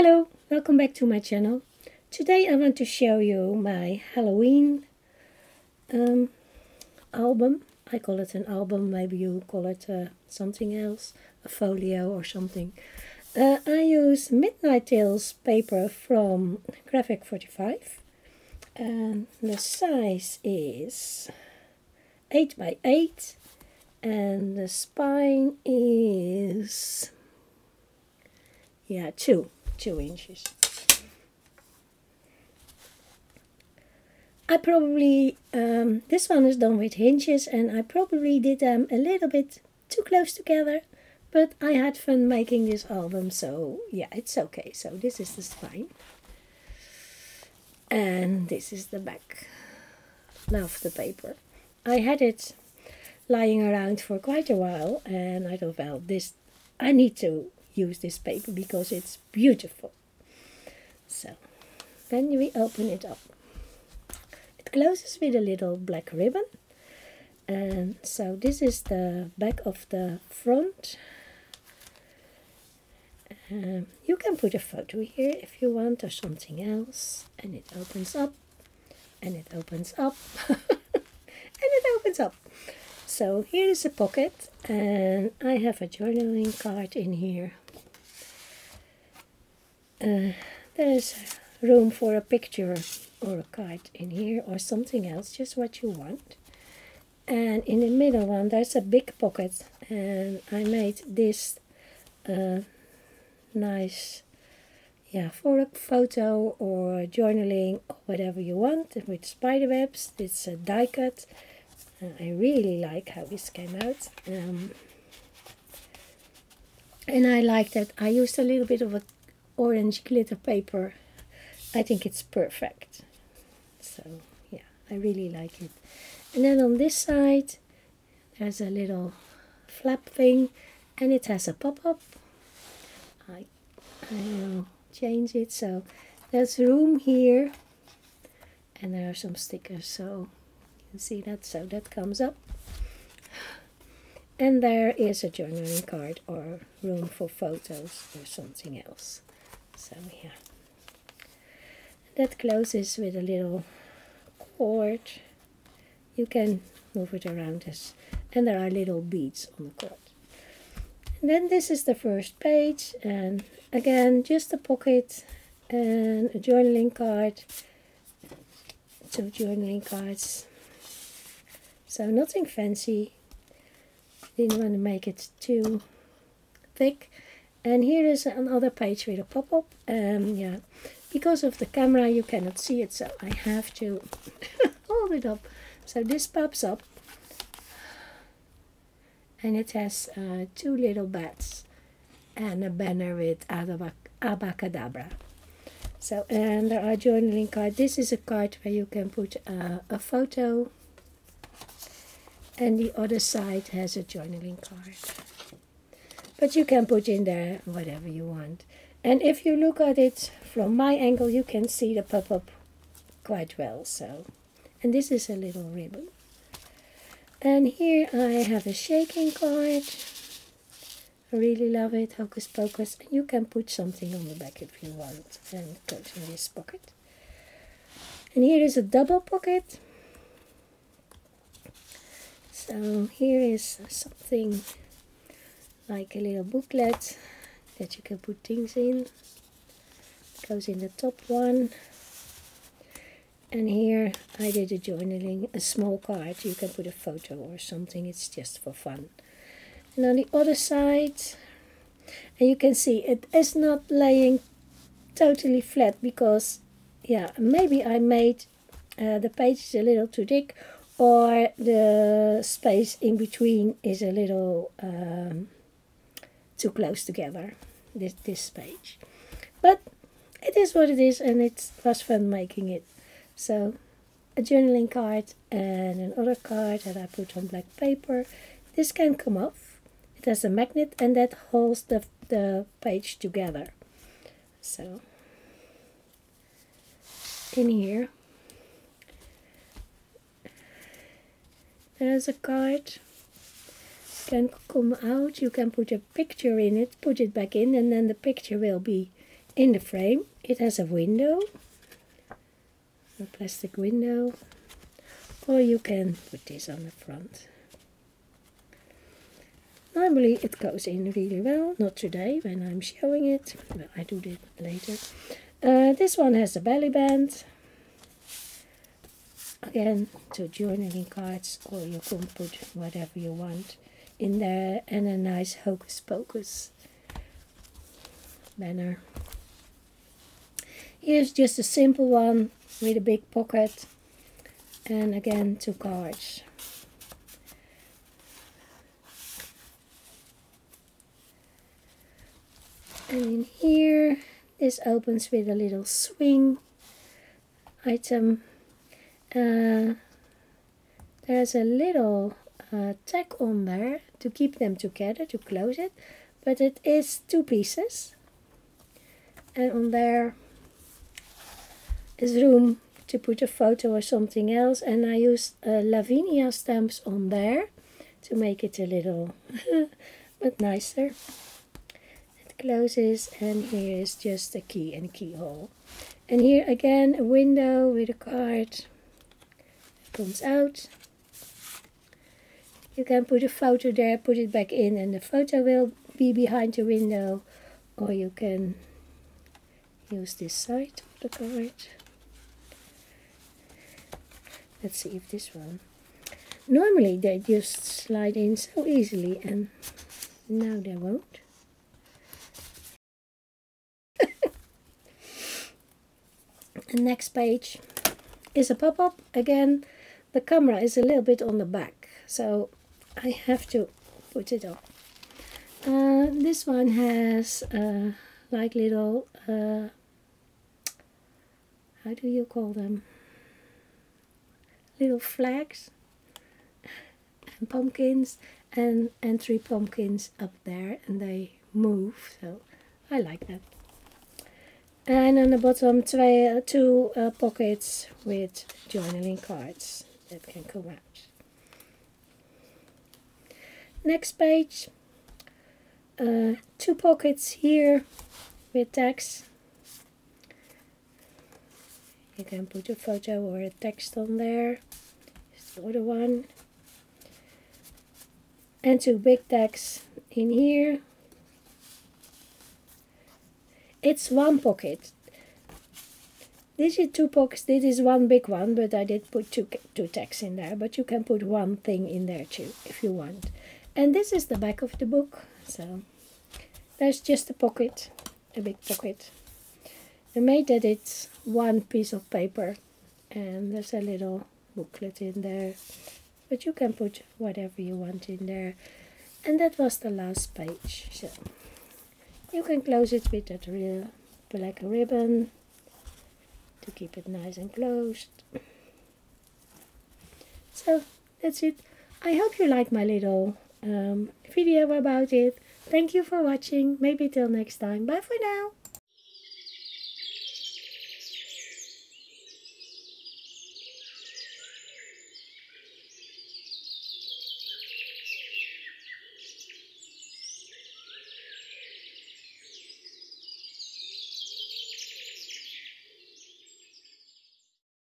Hello, welcome back to my channel. Today I want to show you my Halloween um, album. I call it an album, maybe you call it uh, something else, a folio or something. Uh, I use Midnight Tales paper from Graphic 45 and the size is 8 by 8 and the spine is yeah 2 two inches. I probably, um, this one is done with hinges and I probably did them a little bit too close together, but I had fun making this album, so yeah, it's okay. So this is the spine. And this is the back. Love the paper. I had it lying around for quite a while and I thought, well, this, I need to use this paper because it's beautiful. So then we open it up. It closes with a little black ribbon. And so this is the back of the front. Um, you can put a photo here if you want or something else. And it opens up. And it opens up. and it opens up. So here is a pocket and I have a journaling card in here uh, there's room for a picture or a kite in here or something else, just what you want. And in the middle one, there's a big pocket, and I made this uh, nice, yeah, for a photo or journaling or whatever you want with spider webs. It's a die cut. Uh, I really like how this came out. Um, and I like that I used a little bit of a orange glitter paper. I think it's perfect. So yeah, I really like it. And then on this side, there's a little flap thing and it has a pop-up. I, I will change it so there's room here and there are some stickers so you can see that so that comes up and there is a journaling card or room for photos or something else so yeah that closes with a little cord. You can move it around this and there are little beads on the cord. And then this is the first page and again just a pocket and a journaling card. Two journaling cards. So nothing fancy. Didn't want to make it too thick and here is another page with a pop-up. Um, yeah. Because of the camera you cannot see it so I have to hold it up. So this pops up. And it has uh, two little bats and a banner with abacadabra. So and there are journaling cards. This is a card where you can put uh, a photo. And the other side has a journaling card but you can put in there whatever you want. And if you look at it from my angle, you can see the pop-up quite well. So, And this is a little ribbon. And here I have a shaking card. I really love it, Hocus Pocus. And you can put something on the back if you want. And it in this pocket. And here is a double pocket. So here is something like a little booklet that you can put things in. Goes in the top one. And here I did a journaling a small card. You can put a photo or something. It's just for fun. And on the other side and you can see it is not laying totally flat because yeah maybe I made uh, the page a little too thick or the space in between is a little um, too close together, this, this page. But it is what it is and it was fun making it. So a journaling card and another card that I put on black paper. This can come off. It has a magnet and that holds the, the page together. So in here there's a card can come out. You can put a picture in it, put it back in, and then the picture will be in the frame it has a window, a plastic window, or you can put this on the front. Normally it goes in really well, not today when I'm showing it, but I do it later. Uh, this one has a belly band, again to journaling cards or you can put whatever you want in there and a nice hocus pocus banner. Here's just a simple one with a big pocket and again two cards. And in here, this opens with a little swing item. Uh, there's a little uh, tag on there to keep them together, to close it. But it is two pieces. And on there is room to put a photo or something else. And I used uh, Lavinia stamps on there to make it a little but nicer It closes and here is just a key and keyhole and here again a window with a card comes out you can put a photo there put it back in and the photo will be behind the window. Or you can use this side of the card let's see if this one. Normally they just slide in so easily and now they won't. Next page is a pop-up. Again, the camera is a little bit on the back, so I have to put it up. Uh, this one has uh, like little, uh, how do you call them? Little flags and pumpkins and, and three pumpkins up there and they move, so I like that. And on the bottom, two, two uh, pockets with journaling cards that can come out. Next page, uh, two pockets here with text. You can put a photo or a text on there. Here's the other one. And two big tags in here it's one pocket. This is two pockets. This is one big one, but I did put two, two tags in there. But you can put one thing in there too, if you want. And this is the back of the book. So there's just a pocket, a big pocket. I made that it's one piece of paper. And there's a little booklet in there. But you can put whatever you want in there. And that was the last page. So you can close it with that real black ribbon to keep it nice and closed. So that's it. I hope you like my little um, video about it. Thank you for watching. Maybe till next time. Bye for now.